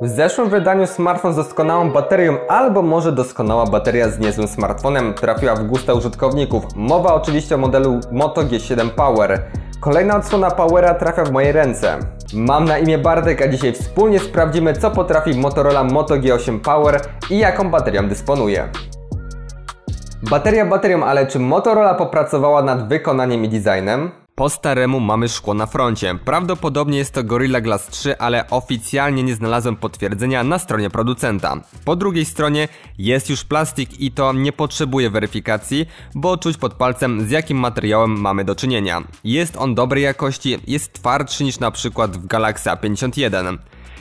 W zeszłym wydaniu smartfon z doskonałą baterią albo może doskonała bateria z niezłym smartfonem trafiła w gusta użytkowników. Mowa oczywiście o modelu Moto G7 Power. Kolejna odsłona Powera trafia w moje ręce. Mam na imię Bartek, a dzisiaj wspólnie sprawdzimy co potrafi Motorola Moto G8 Power i jaką baterią dysponuje. Bateria baterią, ale czy Motorola popracowała nad wykonaniem i designem? Po staremu mamy szkło na froncie. Prawdopodobnie jest to Gorilla Glass 3, ale oficjalnie nie znalazłem potwierdzenia na stronie producenta. Po drugiej stronie jest już plastik i to nie potrzebuje weryfikacji, bo czuć pod palcem z jakim materiałem mamy do czynienia. Jest on dobrej jakości, jest twardszy niż na przykład w Galaxy A51.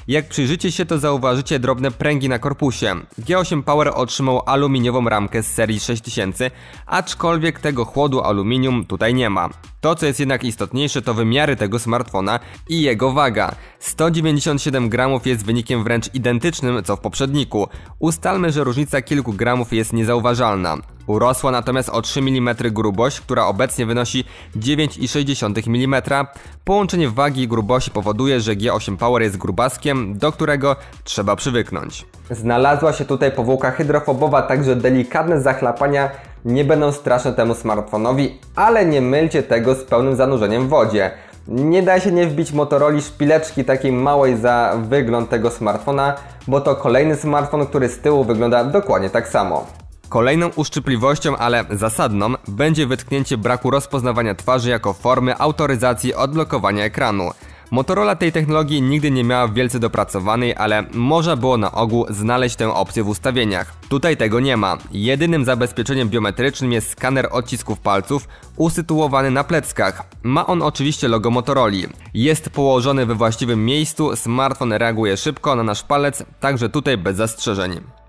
Jak przyjrzycie się, to zauważycie drobne pręgi na korpusie. G8 Power otrzymał aluminiową ramkę z serii 6000, aczkolwiek tego chłodu aluminium tutaj nie ma. To, co jest jednak istotniejsze, to wymiary tego smartfona i jego waga. 197 gramów jest wynikiem wręcz identycznym co w poprzedniku. Ustalmy, że różnica kilku gramów jest niezauważalna. Urosła natomiast o 3 mm grubość, która obecnie wynosi 9,6 mm. Połączenie wagi i grubości powoduje, że G8 Power jest grubaskiem, do którego trzeba przywyknąć. Znalazła się tutaj powłoka hydrofobowa, także delikatne zachlapania nie będą straszne temu smartfonowi, ale nie mylcie tego z pełnym zanurzeniem w wodzie. Nie da się nie wbić Motorola szpileczki takiej małej za wygląd tego smartfona, bo to kolejny smartfon, który z tyłu wygląda dokładnie tak samo. Kolejną uszczypliwością, ale zasadną, będzie wytknięcie braku rozpoznawania twarzy jako formy autoryzacji odblokowania ekranu. Motorola tej technologii nigdy nie miała wielce dopracowanej, ale można było na ogół znaleźć tę opcję w ustawieniach. Tutaj tego nie ma. Jedynym zabezpieczeniem biometrycznym jest skaner odcisków palców usytuowany na pleckach. Ma on oczywiście logo Motorola. Jest położony we właściwym miejscu, smartfon reaguje szybko na nasz palec, także tutaj bez zastrzeżeń.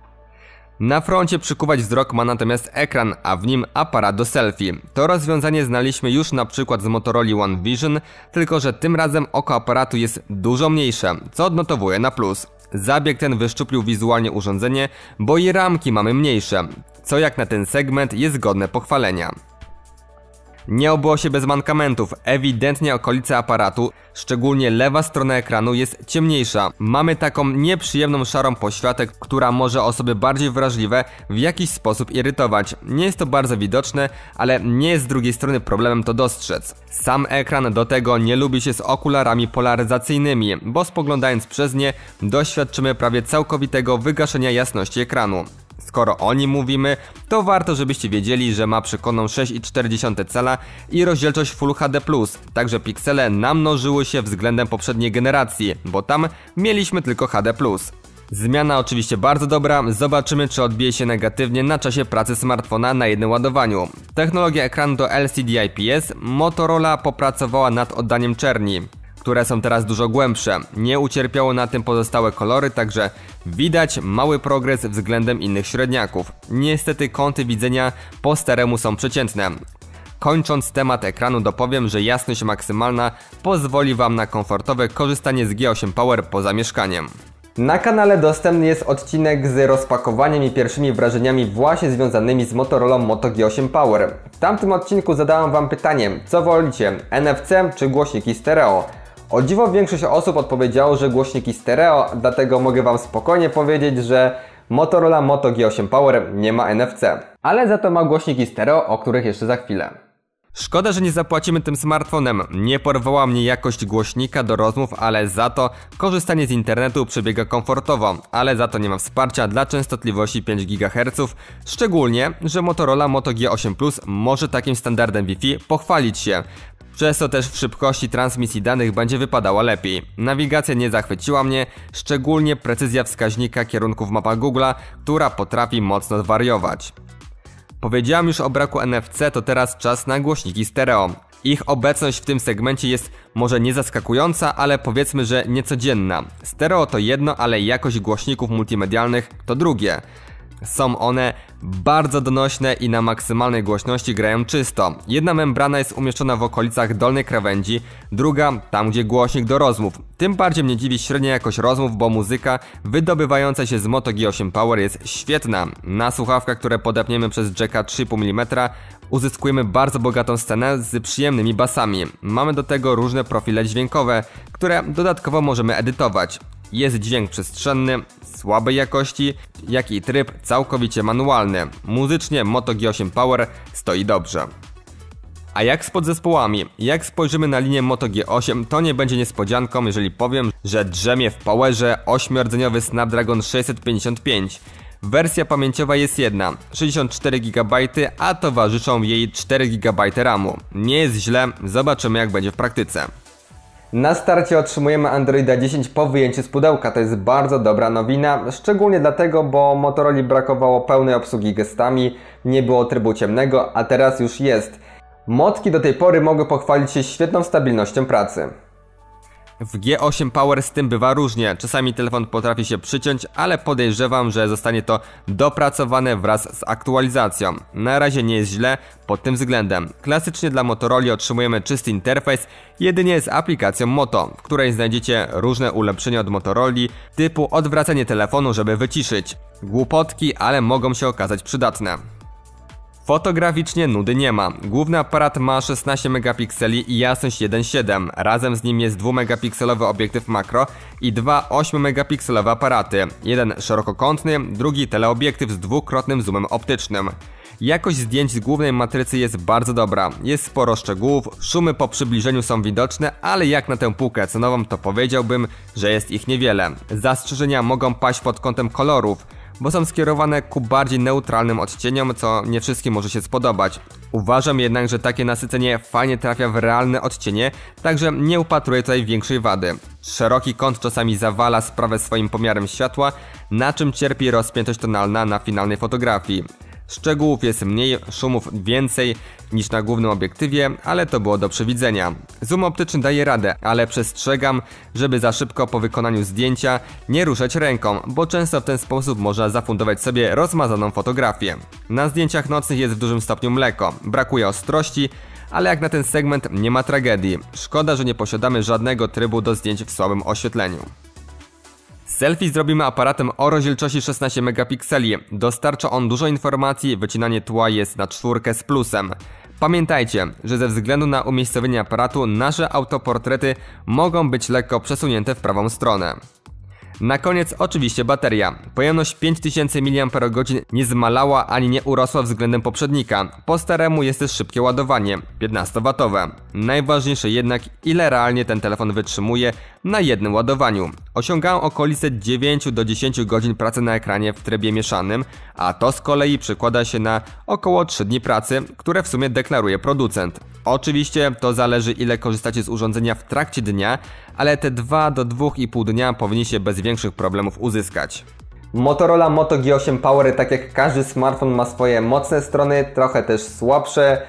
Na froncie przykuwać wzrok ma natomiast ekran, a w nim aparat do selfie. To rozwiązanie znaliśmy już na przykład z Motorola One Vision, tylko że tym razem oko aparatu jest dużo mniejsze, co odnotowuje na plus. Zabieg ten wyszczuplił wizualnie urządzenie, bo i ramki mamy mniejsze, co jak na ten segment jest godne pochwalenia. Nie obyło się bez mankamentów. Ewidentnie okolice aparatu, szczególnie lewa strona ekranu jest ciemniejsza. Mamy taką nieprzyjemną szarą poświatek, która może osoby bardziej wrażliwe w jakiś sposób irytować. Nie jest to bardzo widoczne, ale nie jest z drugiej strony problemem to dostrzec. Sam ekran do tego nie lubi się z okularami polaryzacyjnymi, bo spoglądając przez nie doświadczymy prawie całkowitego wygaszenia jasności ekranu. Skoro o nim mówimy, to warto żebyście wiedzieli, że ma przekoną 6,4 cala i rozdzielczość Full HD+, także piksele namnożyły się względem poprzedniej generacji, bo tam mieliśmy tylko HD+. Zmiana oczywiście bardzo dobra, zobaczymy czy odbije się negatywnie na czasie pracy smartfona na jednym ładowaniu. Technologia ekranu to LCD IPS, Motorola popracowała nad oddaniem czerni które są teraz dużo głębsze. Nie ucierpiało na tym pozostałe kolory, także widać mały progres względem innych średniaków. Niestety kąty widzenia po staremu są przeciętne. Kończąc temat ekranu dopowiem, że jasność maksymalna pozwoli Wam na komfortowe korzystanie z G8 Power poza mieszkaniem. Na kanale dostępny jest odcinek z rozpakowaniem i pierwszymi wrażeniami właśnie związanymi z Motorola Moto G8 Power. W tamtym odcinku zadałem Wam pytanie, co wolicie, NFC czy głośniki stereo? O dziwo większość osób odpowiedziało, że głośniki stereo, dlatego mogę Wam spokojnie powiedzieć, że Motorola Moto G8 Power nie ma NFC. Ale za to ma głośniki stereo, o których jeszcze za chwilę. Szkoda, że nie zapłacimy tym smartfonem. Nie porwała mnie jakość głośnika do rozmów, ale za to korzystanie z internetu przebiega komfortowo, ale za to nie ma wsparcia dla częstotliwości 5 GHz, szczególnie, że Motorola Moto G8 Plus może takim standardem Wi-Fi pochwalić się. Przez to też w szybkości transmisji danych będzie wypadała lepiej. Nawigacja nie zachwyciła mnie, szczególnie precyzja wskaźnika kierunków mapa Google'a, która potrafi mocno wariować. Powiedziałem już o braku NFC, to teraz czas na głośniki stereo. Ich obecność w tym segmencie jest może nie zaskakująca, ale powiedzmy, że niecodzienna. Stereo to jedno, ale jakość głośników multimedialnych to drugie. Są one bardzo donośne i na maksymalnej głośności grają czysto. Jedna membrana jest umieszczona w okolicach dolnej krawędzi, druga tam gdzie głośnik do rozmów. Tym bardziej mnie dziwi średnia jakość rozmów, bo muzyka wydobywająca się z Moto G8 Power jest świetna. Na słuchawkach, które podepniemy przez jacka 3,5 mm uzyskujemy bardzo bogatą scenę z przyjemnymi basami. Mamy do tego różne profile dźwiękowe, które dodatkowo możemy edytować. Jest dźwięk przestrzenny, słabej jakości, jak i tryb całkowicie manualny. Muzycznie Moto G8 Power stoi dobrze. A jak z podzespołami? Jak spojrzymy na linię Moto G8, to nie będzie niespodzianką, jeżeli powiem, że drzemie w Powerze 8-rdzeniowy Snapdragon 655. Wersja pamięciowa jest jedna, 64 GB, a towarzyszą jej 4 GB RAMu. Nie jest źle, zobaczymy jak będzie w praktyce. Na starcie otrzymujemy Androida 10 po wyjęciu z pudełka. To jest bardzo dobra nowina, szczególnie dlatego, bo Motorola brakowało pełnej obsługi gestami, nie było trybu ciemnego, a teraz już jest. Motki do tej pory mogły pochwalić się świetną stabilnością pracy. W G8 Power z tym bywa różnie. Czasami telefon potrafi się przyciąć, ale podejrzewam, że zostanie to dopracowane wraz z aktualizacją. Na razie nie jest źle pod tym względem. Klasycznie dla Motorola otrzymujemy czysty interfejs, jedynie z aplikacją Moto, w której znajdziecie różne ulepszenia od Motorola, typu odwracanie telefonu, żeby wyciszyć. Głupotki, ale mogą się okazać przydatne. Fotograficznie nudy nie ma. Główny aparat ma 16 megapikseli i jasność 1.7. Razem z nim jest 2 megapikselowy obiektyw makro i dwa 8 megapikselowe aparaty. Jeden szerokokątny, drugi teleobiektyw z dwukrotnym zoomem optycznym. Jakość zdjęć z głównej matrycy jest bardzo dobra. Jest sporo szczegółów, szumy po przybliżeniu są widoczne, ale jak na tę półkę cenową to powiedziałbym, że jest ich niewiele. Zastrzeżenia mogą paść pod kątem kolorów bo są skierowane ku bardziej neutralnym odcieniom, co nie wszystkim może się spodobać. Uważam jednak, że takie nasycenie fajnie trafia w realne odcienie, także nie upatruję tutaj większej wady. Szeroki kąt czasami zawala sprawę swoim pomiarem światła, na czym cierpi rozpiętość tonalna na finalnej fotografii. Szczegółów jest mniej, szumów więcej niż na głównym obiektywie, ale to było do przewidzenia. Zoom optyczny daje radę, ale przestrzegam, żeby za szybko po wykonaniu zdjęcia nie ruszać ręką, bo często w ten sposób można zafundować sobie rozmazaną fotografię. Na zdjęciach nocnych jest w dużym stopniu mleko, brakuje ostrości, ale jak na ten segment nie ma tragedii. Szkoda, że nie posiadamy żadnego trybu do zdjęć w słabym oświetleniu. Selfie zrobimy aparatem o rozdzielczości 16 megapikseli. Dostarcza on dużo informacji, wycinanie tła jest na czwórkę z plusem. Pamiętajcie, że ze względu na umiejscowienie aparatu nasze autoportrety mogą być lekko przesunięte w prawą stronę. Na koniec oczywiście bateria. Pojemność 5000 mAh nie zmalała ani nie urosła względem poprzednika. Po staremu jest też szybkie ładowanie, 15W. Najważniejsze jednak ile realnie ten telefon wytrzymuje na jednym ładowaniu. Osiągałem okolice 9 do 10 godzin pracy na ekranie w trybie mieszanym, a to z kolei przykłada się na około 3 dni pracy, które w sumie deklaruje producent. Oczywiście to zależy ile korzystacie z urządzenia w trakcie dnia, ale te 2 do 2,5 dnia powinniście bez większych problemów uzyskać. Motorola Moto G8 Power, tak jak każdy smartfon, ma swoje mocne strony, trochę też słabsze.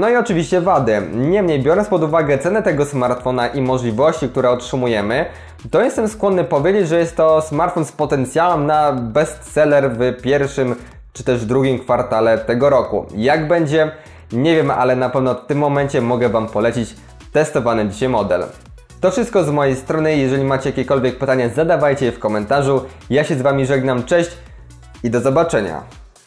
No i oczywiście wady. Niemniej, biorąc pod uwagę cenę tego smartfona i możliwości, które otrzymujemy, to jestem skłonny powiedzieć, że jest to smartfon z potencjałem na bestseller w pierwszym czy też drugim kwartale tego roku. Jak będzie? Nie wiem, ale na pewno w tym momencie mogę Wam polecić testowany dzisiaj model. To wszystko z mojej strony. Jeżeli macie jakiekolwiek pytania, zadawajcie je w komentarzu. Ja się z Wami żegnam. Cześć i do zobaczenia.